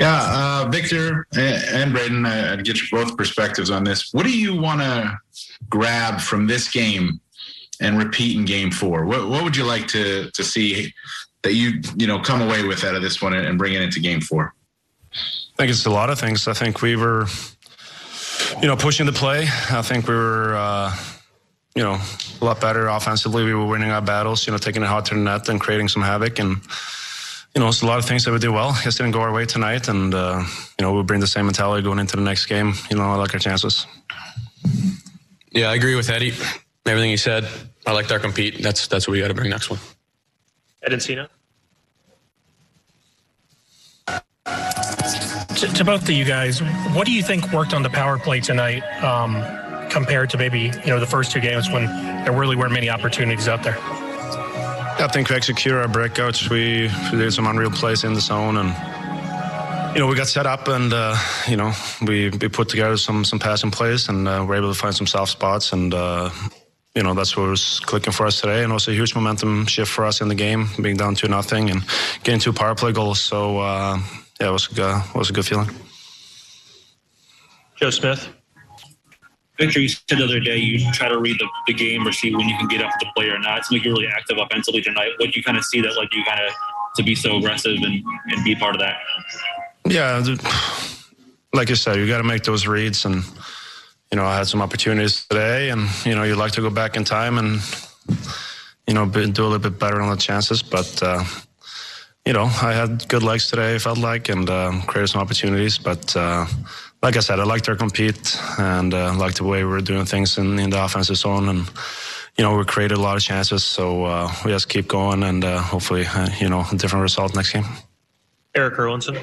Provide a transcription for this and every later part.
Yeah, uh, Victor and Brayden, I'd get your both perspectives on this. What do you want to grab from this game and repeat in Game Four? What, what would you like to to see that you you know come away with out of this one and bring it into Game Four? I think it's a lot of things. I think we were, you know, pushing the play. I think we were. Uh, you know, a lot better offensively. We were winning our battles, you know, taking it hard to the net and creating some havoc. And you know, it's a lot of things that we did well. Just didn't go our way tonight, and uh, you know, we'll bring the same mentality going into the next game. You know, I like our chances. Yeah, I agree with Eddie. Everything he said. I like our compete. That's that's what we got to bring next one. Ed Encina. To, to, both of you guys, what do you think worked on the power play tonight um, compared to maybe you know the first two games when there really weren't many opportunities out there? I think we executed our breakouts. We, we did some unreal plays in the zone, and you know we got set up, and uh, you know we, we put together some some passing plays, and uh, we're able to find some soft spots, and uh, you know that's what was clicking for us today, and also a huge momentum shift for us in the game, being down to nothing and getting two power play goals. So uh, yeah, it was a, it was a good feeling. Joe Smith. Victor, you said the other day you try to read the, the game or see when you can get up the play or not. It's like you're really active offensively tonight. What do you kind of see that like you kind of to be so aggressive and, and be part of that? Yeah, like you said, you got to make those reads, and you know I had some opportunities today, and you know you'd like to go back in time and you know do a little bit better on the chances, but. Uh, you know, I had good legs today. Felt like and um, created some opportunities, but uh, like I said, I like to compete and uh, like the way we're doing things in, in the offensive zone. And, you know, we created a lot of chances. So uh, we just keep going and uh, hopefully, uh, you know, a different result next game. Erik Erlendsson.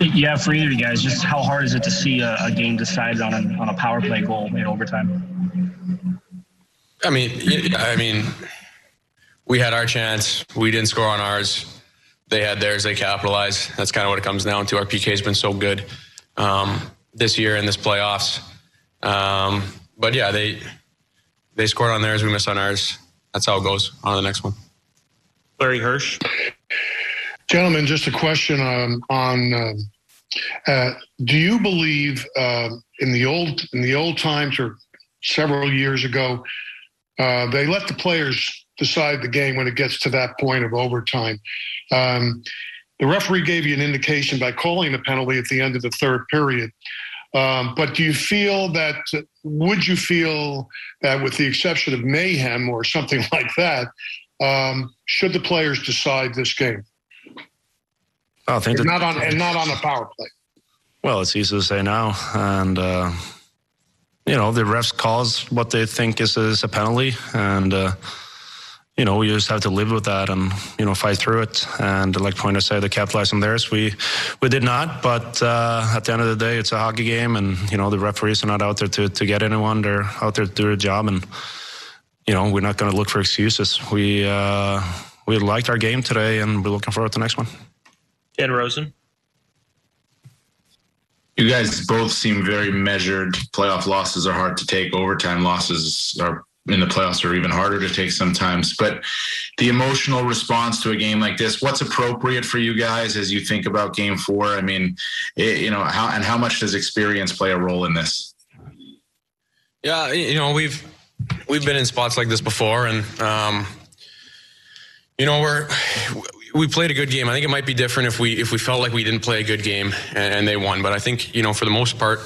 Yeah, for either of you guys, just how hard is it to see a, a game decided on a, on a power play goal in overtime? I mean, I mean, we had our chance. We didn't score on ours. They had theirs. They capitalized. That's kind of what it comes down to. Our PK has been so good um, this year in this playoffs. Um, but yeah, they they scored on theirs, we missed on ours. That's how it goes. On to the next one. Larry Hirsch. Gentlemen, just a question on on. Uh, uh, do you believe uh, in the old in the old times or several years ago, uh, they let the players decide the game when it gets to that point of overtime? Um, the referee gave you an indication by calling the penalty at the end of the third period. Um, but do you feel that, would you feel that with the exception of mayhem or something like that, um, should the players decide this game? I think not on and not on a power play. Well, it's easy to say now, and uh, you know the refs calls what they think is, is a penalty, and uh, you know, we just have to live with that and, you know, fight through it. And like Pointer said, they capitalized on theirs. We we did not, but uh, at the end of the day, it's a hockey game, and you know, the referees are not out there to, to get anyone. They're out there to do their job, and you know, we're not going to look for excuses. We uh, we liked our game today, and we're looking forward to the next one. Dan Rosen. You guys both seem very measured. Playoff losses are hard to take. Overtime losses are in the playoffs are even harder to take sometimes. But the emotional response to a game like this, what's appropriate for you guys as you think about game four? I mean, it, you know, how and how much does experience play a role in this? Yeah, you know, we've we've been in spots like this before, and um, you know, we're we played a good game. I think it might be different if we if we felt like we didn't play a good game and, and they won. But I think you know, for the most part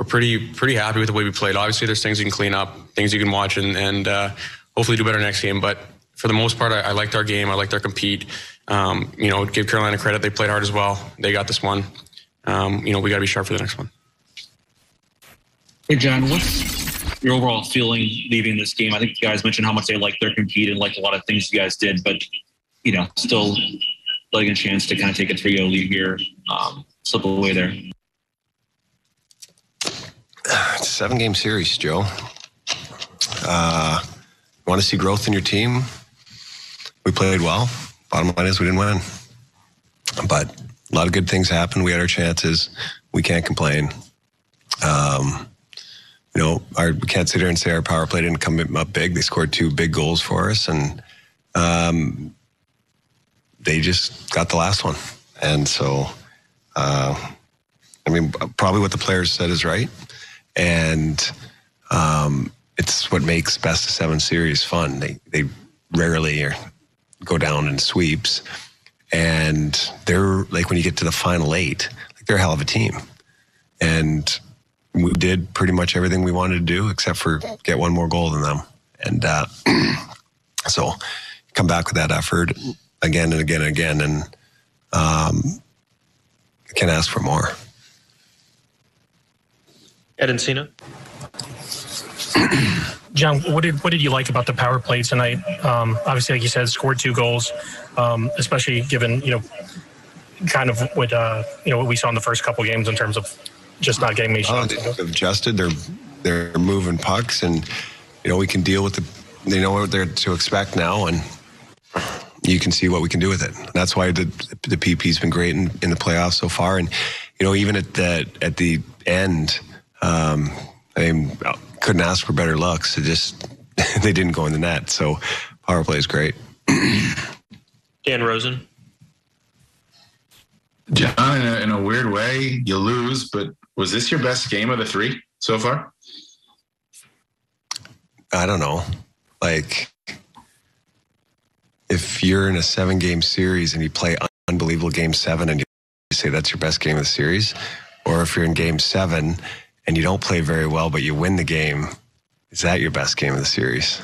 we're pretty pretty happy with the way we played. Obviously, there's things you can clean up, things you can watch, and, and uh, hopefully do better next game. But for the most part, I, I liked our game. I liked our compete. Um, you know, give Carolina credit; they played hard as well. They got this one. Um, you know, we got to be sharp for the next one. Hey, Jon, what's your overall feeling leaving this game? I think you guys mentioned how much they liked their compete and liked a lot of things you guys did, but you know, still letting a chance to kind of take a 3-0 lead here, um, slip away there. It's a seven game series, Joe. Uh, want to see growth in your team? We played well. Bottom line is we didn't win. But a lot of good things happened. We had our chances. We can't complain. Um, you know, our, we can't sit here and say our power play didn't come up big. They scored two big goals for us, and um, they just got the last one. And so Uh, I mean, probably what the players said is right, and um, it's what makes best of seven series fun. They they rarely go down in sweeps, and they're like when you get to the final eight, like they're a hell of a team, and we did pretty much everything we wanted to do except for get one more goal than them, and uh, so come back with that effort again and again and again, and um, can ask for more. Ed Encina. Jon, what did what did you like about the power play tonight? Um, obviously, like you said, scored two goals, um, especially given you know kind of what uh, you know what we saw in the first couple games in terms of just not getting many Oh, shots. they've adjusted. They're they're moving pucks, and you know we can deal with the. They know what they're to expect now, and you can see what we can do with it. That's why the the PP's been great in, in the playoffs so far, and you know even at the at the end, um, I couldn't ask for better looks. It just they didn't go in the net, so power play is great. Dan Rosen. Jon, in a, in a weird way, you lose, but was this your best game of the three so far? I don't know. Like, if you're in a seven game series and you play unbelievable game seven and you say that's your best game of the series, or if you're in game seven and you don't play very well but you win the game, is that your best game of the series?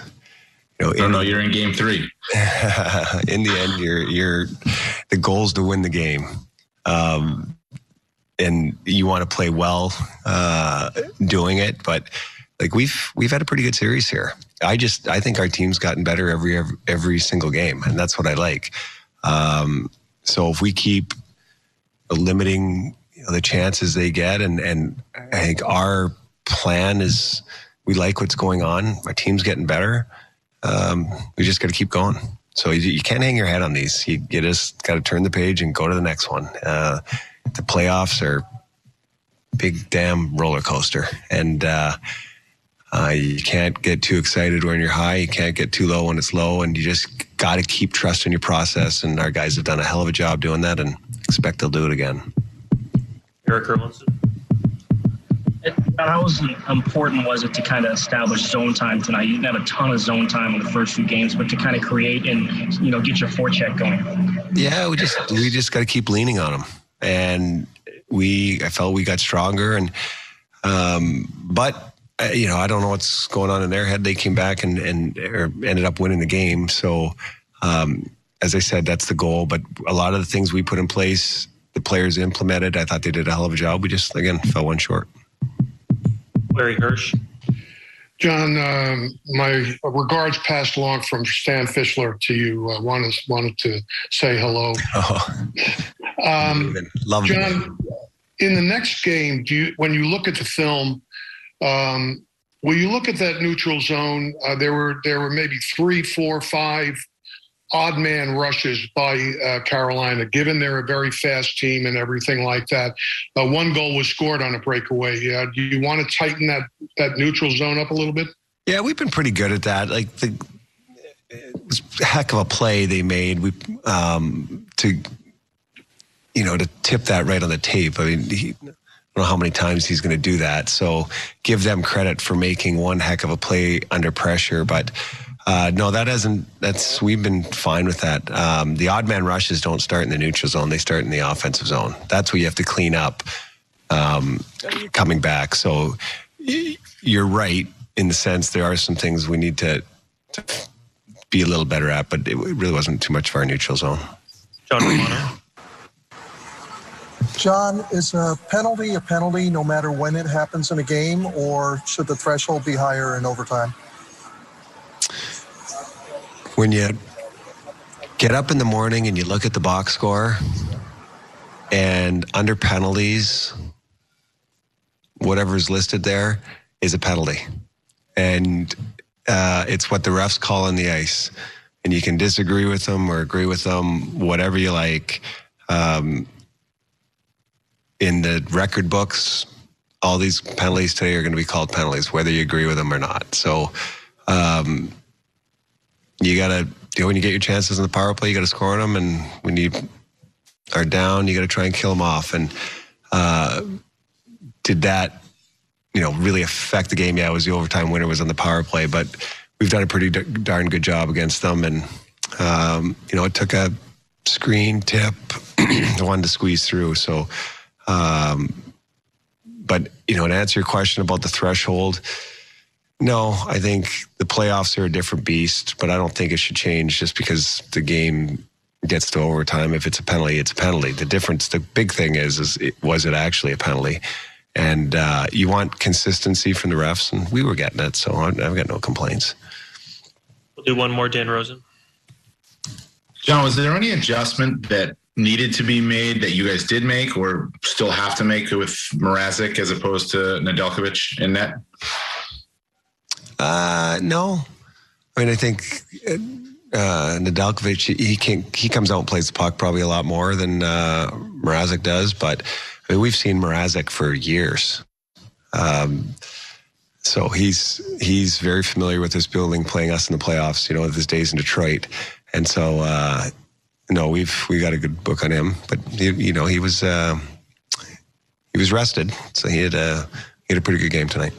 You know, No, no, you're in game three. in the end, you're you're the goal's to win the game, um, and you want to play well uh, doing it. But like we've we've had a pretty good series here. I just I think our team's gotten better every every, every single game, and that's what I like. Um, so if we keep limiting the chances they get, and and I think our plan is we like what's going on. Our team's getting better um, we just got to keep going. So you, you, can't hang your head on these. You, you just got to turn the page and go to the next one. Uh, the playoffs are big damn roller coaster, and uh, uh, you can't get too excited when you're high. You can't get too low when it's low, and you just got to keep trusting your process. And our guys have done a hell of a job doing that, and expect they'll do it again. Erik Erlendsson. How important was it to kind of establish zone time tonight? You didn't have a ton of zone time in the first few games, but to kind of create and you know get your forecheck going. Yeah, we just we just got to keep leaning on them, and we I felt we got stronger, and um, but uh, you know I don't know what's going on in their head. They came back and and ended up winning the game. So um, as I said, that's the goal. But a lot of the things we put in place, the players implemented. I thought they did a hell of a job. We just again fell one short. Larry Hirsch. Jon, um, my regards passed along from Stan Fischler to you. I wanted, wanted to say hello. Oh, Um, love Jon, in the next game, do you, when you look at the film, um, will you look at that neutral zone? Uh, there were there were maybe three, four, five odd man rushes by uh, Carolina, given they're a very fast team and everything like that. Uh, one goal was scored on a breakaway. Uh, do you want to tighten that that neutral zone up a little bit? Yeah, we've been pretty good at that. Like the heck of a play they made. We um, to you know to tip that right on the tape. I mean, he, I don't know how many times he's going to do that. So give them credit for making one heck of a play under pressure, but. Uh, no, that hasn't. That's we've been fine with that. Um, the odd man rushes don't start in the neutral zone; they start in the offensive zone. That's where you have to clean up um, coming back. So you're right in the sense there are some things we need to, to be a little better at, but it really wasn't too much of our neutral zone. John Romano. Jon, is a penalty a penalty no matter when it happens in a game, or should the threshold be higher in overtime? When you get up in the morning and you look at the box score and under penalties whatever's listed there is a penalty. And uh, it's what the refs call on the ice. And you can disagree with them or agree with them whatever you like. Um, in the record books all these penalties today are going to be called penalties whether you agree with them or not. So um, you got to, you know, when you get your chances in the power play, you got to score on them. And when you are down, you got to try and kill them off. And uh, did that, you know, really affect the game? Yeah, it was the overtime winner was on the power play, but we've done a pretty d- darn good job against them. And um, you know, it took a screen tip, the one to squeeze through. So, um, but you know, to answer your question about the threshold. No, I think the playoffs are a different beast, but I don't think it should change just because the game gets to overtime. If it's a penalty, it's a penalty. The difference, the big thing is, is it, was it actually a penalty? And uh, you want consistency from the refs, and we were getting it, so I've got no complaints. We'll do one more, Dan Rosen. Jon, was there any adjustment that needed to be made that you guys did make or still have to make with Mrazek as opposed to Nedeljkovic in net? Uh, no. I mean, I think uh, Nedeljkovic, he can he comes out and plays the puck probably a lot more than uh, Mrazek does. But I mean, we've seen Mrazek for years, um, so he's he's very familiar with this building, playing us in the playoffs. You know, with his days in Detroit, and so uh, no, we've we got a good book on him. But he, you know, he was uh, he was rested, so he had a he had a pretty good game tonight.